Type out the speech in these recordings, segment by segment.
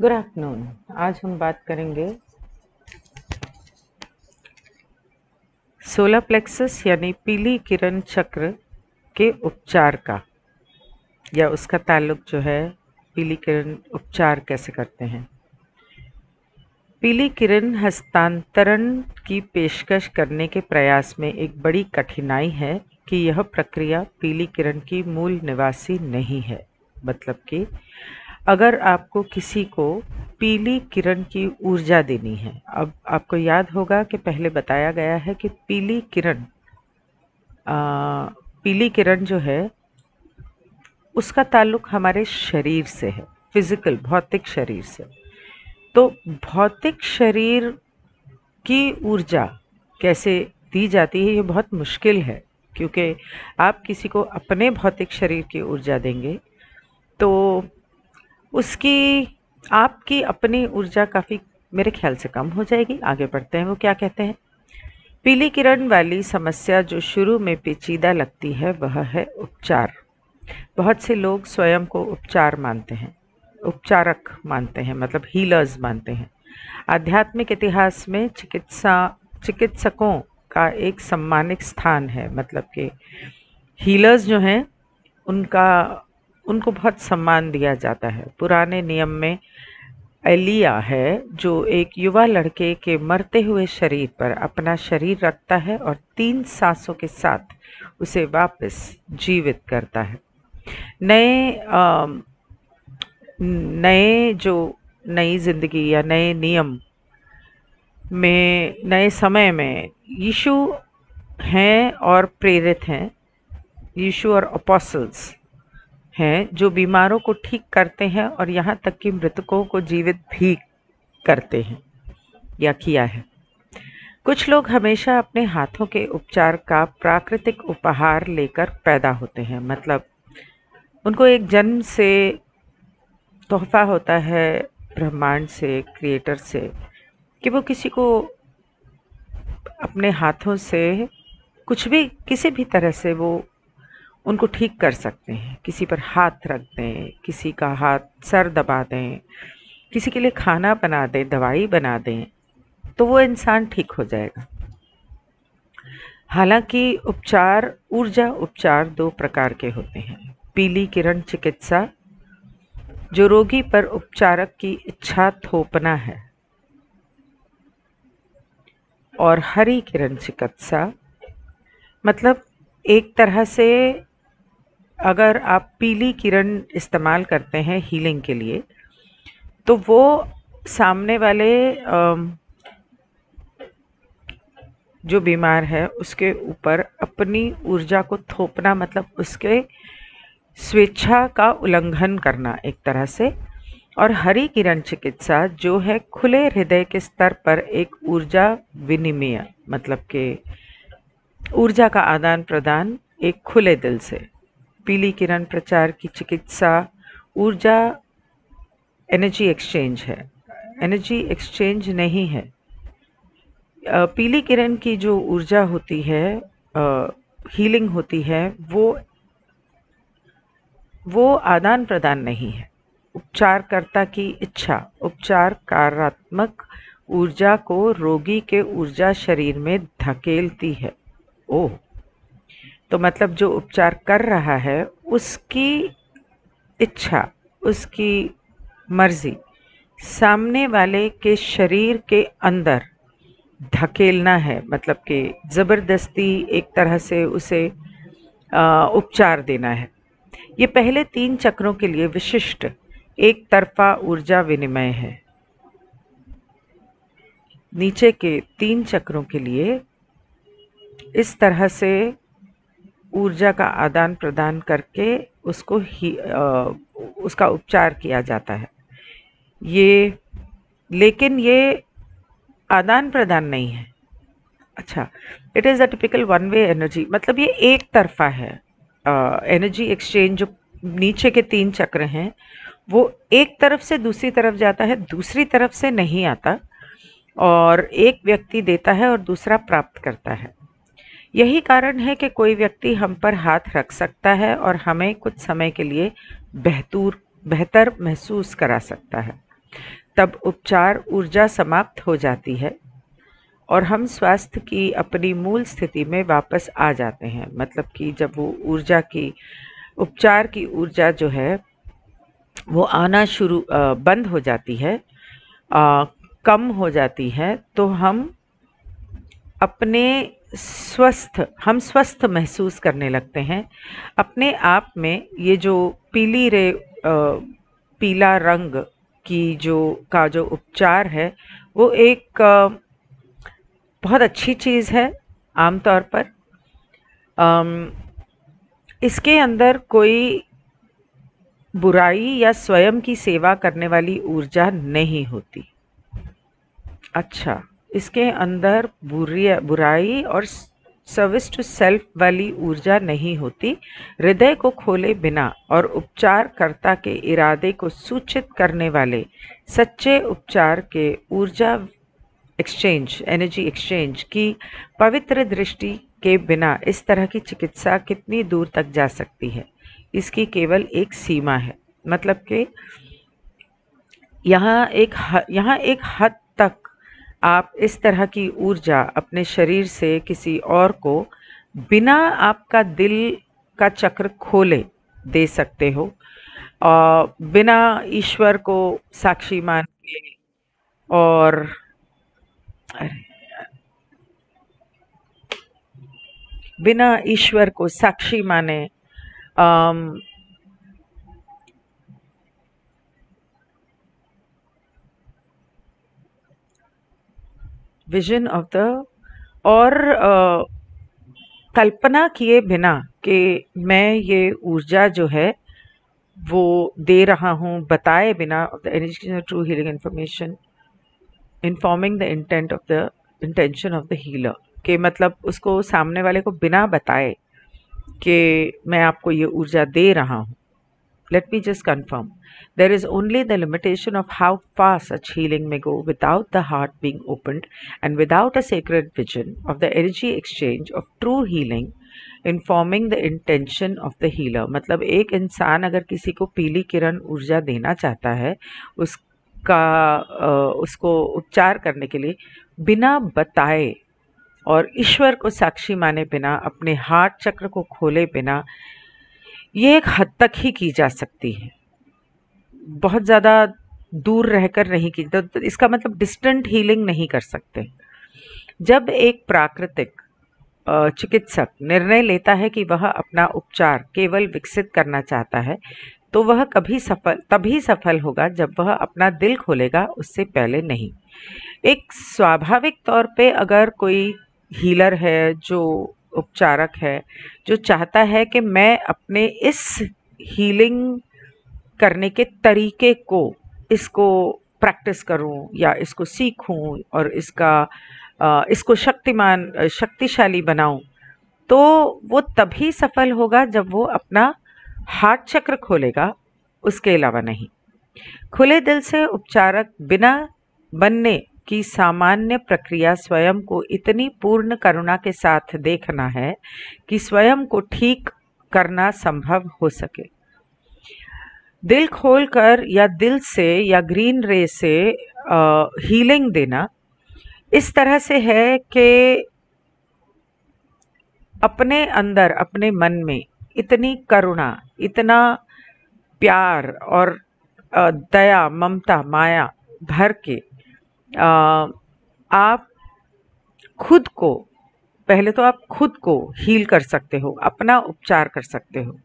Good afternoon आज हम बात करेंगे सोलर प्लेक्सस यानी पीली किरण चक्र के उपचार का, या उसका ताल्लुक जो है पीली किरण उपचार कैसे करते हैं। पीली किरण हस्तांतरण की पेशकश करने के प्रयास में एक बड़ी कठिनाई है कि यह प्रक्रिया पीली किरण की मूल निवासी नहीं है। मतलब कि अगर आपको किसी को पीली किरण की ऊर्जा देनी है, अब आपको याद होगा कि पहले बताया गया है कि पीली किरण पीली किरण जो है, उसका ताल्लुक हमारे शरीर से है, फ़िज़िकल, भौतिक शरीर से। तो भौतिक शरीर की ऊर्जा कैसे दी जाती है, ये बहुत मुश्किल है, क्योंकि आप किसी को अपने भौतिक शरीर की ऊर्जा देंगे तो उसकी, आपकी अपनी ऊर्जा काफ़ी मेरे ख्याल से कम हो जाएगी। आगे बढ़ते हैं वो क्या कहते हैं? पीली किरण वाली समस्या जो शुरू में पेचीदा लगती है, वह है उपचार। बहुत से लोग स्वयं को उपचार मानते हैं, उपचारक मानते हैं मतलब हीलर्स मानते हैं। आध्यात्मिक इतिहास में चिकित्सा, चिकित्सकों का एक सम्मानित स्थान है मतलब कि हीलर्स जो हैं, उनका उनको बहुत सम्मान दिया जाता है। पुराने नियम में एलिया है, जो एक युवा लड़के के मरते हुए शरीर पर अपना शरीर रखता है और तीन सांसों के साथ उसे वापस जीवित करता है। नए नए जो नई ज़िंदगी या नए नियम में, नए समय में यीशु हैं और प्रेरित हैं। यीशु और अपोसल्स हैं जो बीमारों को ठीक करते हैं और यहाँ तक कि मृतकों को जीवित भी करते हैं, या किया है। कुछ लोग हमेशा अपने हाथों के उपचार का प्राकृतिक उपहार लेकर पैदा होते हैं। मतलब उनको एक जन्म से तोहफा होता है, ब्रह्मांड से, क्रिएटर से, कि वो किसी को अपने हाथों से कुछ भी, किसी भी तरह से वो उनको ठीक कर सकते हैं। किसी पर हाथ रख दें, किसी का हाथ सर दबा दें, किसी के लिए खाना बना दें, दवाई बना दें तो वो इंसान ठीक हो जाएगा। हालाँकि उपचार, ऊर्जा उपचार दो प्रकार के होते हैं। पीली किरण चिकित्सा, जो रोगी पर उपचारक की इच्छा थोपना है, और हरी किरण चिकित्सा मतलब एक तरह से अगर आप पीली किरण इस्तेमाल करते हैं हीलिंग के लिए तो वो सामने वाले जो बीमार है, उसके ऊपर अपनी ऊर्जा को थोपना मतलब उसके स्वेच्छा का उल्लंघन करना एक तरह से। और हरी किरण चिकित्सा जो है खुले हृदय के स्तर पर एक ऊर्जा विनिमय मतलब के ऊर्जा का आदान प्रदान एक खुले दिल से। पीली किरण प्रचार की चिकित्सा ऊर्जा एनर्जी एक्सचेंज है। एनर्जी एक्सचेंज नहीं है। पीली किरण की जो ऊर्जा होती है हीलिंग होती है, वो वो आदान प्रदान नहीं है। उपचारकर्ता की इच्छा उपचार कारात्मक ऊर्जा को रोगी के ऊर्जा शरीर में धकेलती है। ओह! तो मतलब जो उपचार कर रहा है, उसकी इच्छा, उसकी मर्ज़ी, सामने वाले के शरीर के अंदर धकेलना है मतलब कि ज़बरदस्ती एक तरह से उसे उपचार देना है। ये पहले तीन चक्रों के लिए विशिष्ट, एक तरफा ऊर्जा विनिमय है। नीचे के तीन चक्रों के लिए इस तरह से ऊर्जा का आदान प्रदान करके उसको ही आ, उसका उपचार किया जाता है। ये लेकिन ये आदान प्रदान नहीं है। अच्छा it is a typical one way energy मतलब ये एक तरफा है। एनर्जी एक्सचेंज जो नीचे के तीन चक्र हैं वो एक तरफ़ से दूसरी तरफ़ जाता है दूसरी तरफ़ से नहीं आता और एक व्यक्ति देता है और दूसरा प्राप्त करता है। यही कारण है कि कोई व्यक्ति हम पर हाथ रख सकता है और हमें कुछ समय के लिए बेहतूर बेहतर महसूस करा सकता है। तब उपचार ऊर्जा समाप्त हो जाती है और हम स्वास्थ्य की अपनी मूल स्थिति में वापस आ जाते हैं। मतलब कि जब वो ऊर्जा की उपचार की ऊर्जा जो है वो आना शुरू बंद हो जाती है आ, कम हो जाती है तो हम अपने स्वस्थ हम स्वस्थ महसूस करने लगते हैं। अपने आप में ये जो पीली रे पीला रंग की जो का जो उपचार है वो एक बहुत अच्छी चीज़ है आमतौर पर। आम, इसके अंदर कोई बुराई या स्वयं की सेवा करने वाली ऊर्जा नहीं होती। अच्छा। इसके अंदर बुरी बुराई और सर्विस टू सेल्फ वाली ऊर्जा नहीं होती। हृदय को खोले बिना और उपचारकर्ता के इरादे को सूचित करने वाले सच्चे उपचार के ऊर्जा एक्सचेंज एनर्जी एक्सचेंज की पवित्र दृष्टि के बिना इस तरह की चिकित्सा कितनी दूर तक जा सकती है? इसकी केवल एक सीमा है। मतलब कि यहाँ एक यहाँ एक हद आप इस तरह की ऊर्जा अपने शरीर से किसी और को बिना आपका दिल का चक्र खोले दे सकते हो, और बिना ईश्वर को साक्षी मान के और बिना ईश्वर को साक्षी माने विजन ऑफ़ द और आ, कल्पना किए बिना कि मैं ये ऊर्जा जो है वो दे रहा हूँ बताए बिना of the energy true healing information informing the intent of the intention of the healer कि मतलब उसको सामने वाले को बिना बताए कि मैं आपको ये ऊर्जा दे रहा हूँ। Let me just confirm there is only the limitation of how far such healing may go without the heart being opened and without a sacred vision of the energy exchange of true healing informing the intention of the healer मतलब एक इंसान अगर किसी को पीली किरण ऊर्जा देना चाहता है उस का उसको उपचार करने के लिए बिना बताए और ईश्वर को साक्षी माने बिना अपने हार्ट चक्र को खोले बिना ये एक हद तक ही की जा सकती है। बहुत ज़्यादा दूर रहकर नहीं की तो, तो इसका मतलब डिस्टेंट हीलिंग नहीं कर सकते। जब एक प्राकृतिक चिकित्सक निर्णय लेता है कि वह अपना उपचार केवल विकसित करना चाहता है तो वह कभी सफल तभी सफल होगा जब वह अपना दिल खोलेगा उससे पहले नहीं। एक स्वाभाविक तौर पे अगर कोई हीलर है जो उपचारक है, जो चाहता है कि मैं अपने इस हीलिंग करने के तरीके को, इसको प्रैक्टिस करूँ या इसको सीखूं और इसका इसको शक्तिमान, शक्तिशाली बनाऊँ तो वो तभी सफल होगा जब वो अपना हार्ट चक्र खोलेगा, उसके अलावा नहीं। खुले दिल से उपचारक बिना बनने की सामान्य प्रक्रिया स्वयं को इतनी पूर्ण करुणा के साथ देखना है कि स्वयं को ठीक करना संभव हो सके। दिल खोलकर या दिल से या ग्रीन रे से हीलिंग देना इस तरह से है कि अपने अंदर, अपने मन में इतनी करुणा, इतना प्यार और दया, ममता, माया भर के आप खुद को पहले तो आप खुद को हील कर सकते हो अपना उपचार कर सकते हो।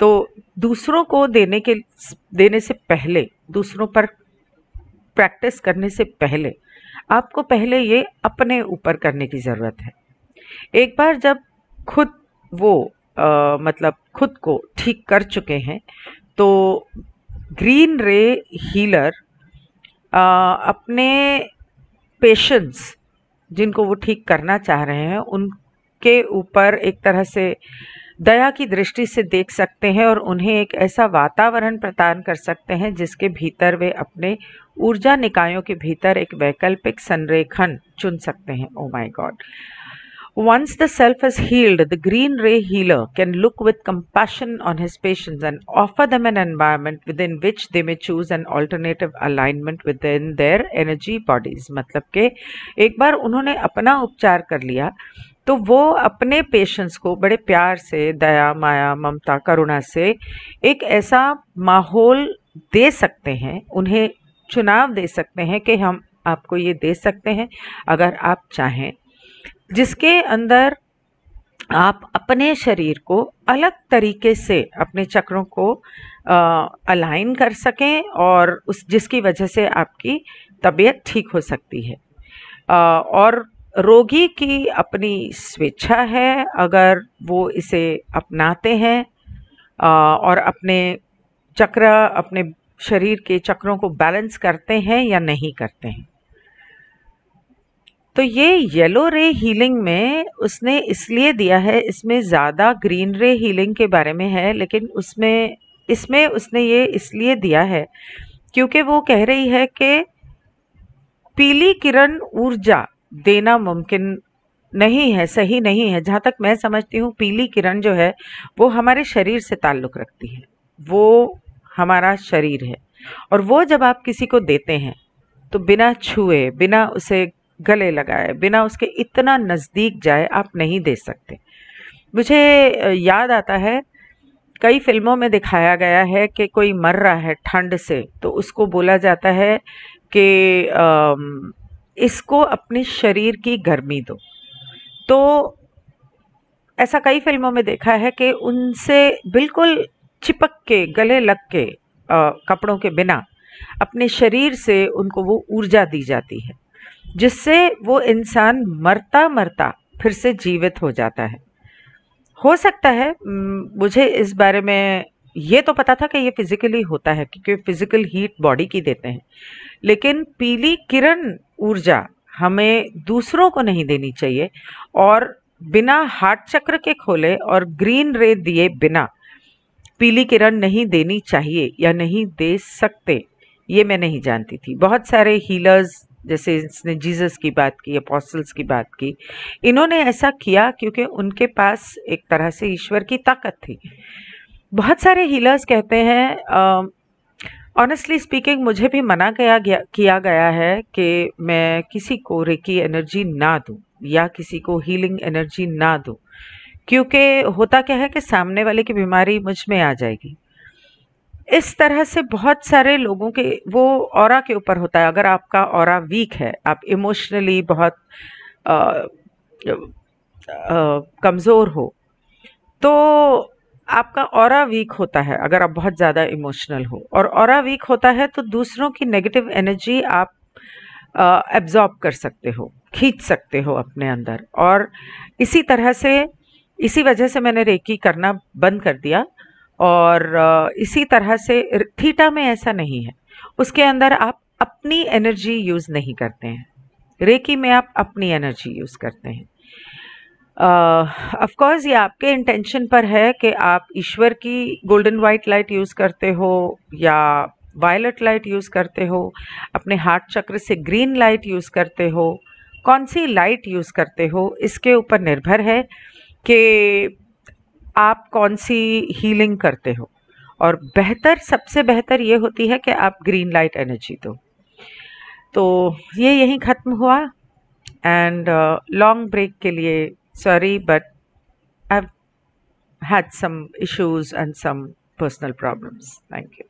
तो दूसरों को देने के देने से पहले दूसरों पर प्रैक्टिस करने से पहले आपको पहले ये अपने ऊपर करने की ज़रूरत है। एक बार जब खुद वो आ, मतलब खुद को ठीक कर चुके हैं तो ग्रीन रे हीलर अपने पेशेंट्स जिनको वो ठीक करना चाह रहे हैं, उनके ऊपर एक तरह से दया की दृष्टि से देख सकते हैं और उन्हें एक ऐसा वातावरण प्रदान कर सकते हैं जिसके भीतर वे अपने ऊर्जा निकायों के भीतर एक वैकल्पिक संरेखण चुन सकते हैं। ओ my god Once the self is healed, the green ray healer can look with compassion on his patients and offer them an environment within which they may choose an alternative alignment within their energy bodies. मतलब के एक बार उन्होंने अपना उपचार कर लिया तो वो अपने पेशेंट्स को बड़े प्यार से दया माया ममता करुणा से एक ऐसा माहौल दे सकते हैं उन्हें चुनाव दे सकते हैं कि हम आपको ये दे सकते हैं अगर आप चाहें जिसके अंदर आप अपने शरीर को अलग तरीके से अपने चक्रों को अलाइन कर सकें और उस जिसकी वजह से आपकी तबीयत ठीक हो सकती है। आ, और रोगी की अपनी स्वेच्छा है अगर वो इसे अपनाते हैं आ, और अपने चक्र अपने शरीर के चक्रों को बैलेंस करते हैं या नहीं करते हैं। तो ये येलो रे हीलिंग में उसने इसलिए दिया है, इसमें ज़्यादा ग्रीन रे हीलिंग के बारे में है, लेकिन उसमें, इसमें उसने ये इसलिए दिया है क्योंकि वो कह रही है कि पीली किरण ऊर्जा देना मुमकिन नहीं है, सही नहीं है। जहाँ तक मैं समझती हूँ, पीली किरण जो है, वो हमारे शरीर से ताल्लुक़ रखती है। वो हमारा शरीर है। और वो जब आप किसी को देते हैं तो बिना छुए, बिना उसे गले लगाए बिना उसके इतना नज़दीक जाए आप नहीं दे सकते। मुझे याद आता है कई फ़िल्मों में दिखाया गया है कि कोई मर रहा है ठंड से तो उसको बोला जाता है कि इसको अपने शरीर की गर्मी दो। तो ऐसा कई फ़िल्मों में देखा है कि उनसे बिल्कुल चिपक के गले लग के आ, कपड़ों के बिना अपने शरीर से उनको वो ऊर्जा दी जाती है। जिससे वो इंसान मरता मरता फिर से जीवित हो जाता है। हो सकता है मुझे इस बारे में ये तो पता था कि ये फिजिकली होता है, क्योंकि फ़िज़िकल हीट बॉडी की देते हैं। लेकिन पीली किरण ऊर्जा हमें दूसरों को नहीं देनी चाहिए और बिना हार्ट चक्र के खोले और ग्रीन रे दिए बिना पीली किरण नहीं देनी चाहिए या नहीं दे सकते, ये मैं नहीं जानती थी। बहुत सारे हीलर्स जैसे इसने जीसस की बात की, अपोस्टल्स की बात की, इन्होंने ऐसा किया क्योंकि उनके पास एक तरह से ईश्वर की ताकत थी। बहुत सारे हीलर्स कहते हैं ऑनेस्टली स्पीकिंग मुझे भी मना किया गया किया गया है कि मैं किसी को रेकी एनर्जी ना दूँ या किसी को हीलिंग एनर्जी ना दूँ, क्योंकि होता क्या है कि सामने वाले की बीमारी मुझमें आ जाएगी। इस तरह से बहुत सारे लोगों के, वो और के ऊपर होता है। अगर आपका और वीक है, आप इमोशनली बहुत कमज़ोर हो तो आपका और वीक होता है, अगर आप बहुत ज़्यादा इमोशनल हो। और और वीक होता है तो दूसरों की नेगेटिव एनर्जी आप एब्जॉर्ब कर सकते हो, खींच सकते हो अपने अंदर। और इसी तरह से, इसी वजह से मैंने रेकी करना बंद कर दिया। और इसी तरह से थीटा में ऐसा नहीं है। उसके अंदर आप अपनी एनर्जी यूज़ नहीं करते हैं। रेकी में आप अपनी एनर्जी यूज़ करते हैं। ऑफकोर्स uh, ये आपके इंटेंशन पर है कि आप ईश्वर की गोल्डन वाइट लाइट यूज़ करते हो या वायलट लाइट यूज़ करते हो अपने हार्ट चक्र से ग्रीन लाइट यूज़ करते हो कौन सी लाइट यूज़ करते हो इसके ऊपर निर्भर है कि आप कौन सी हीलिंग करते हो? और बेहतर, सबसे बेहतर ये होती है कि आप ग्रीन लाइट एनर्जी दो। तो ये यहीं ख़त्म हुआ एंड लॉन्ग ब्रेक के लिए sorry but I had some issues and some personal problems thank you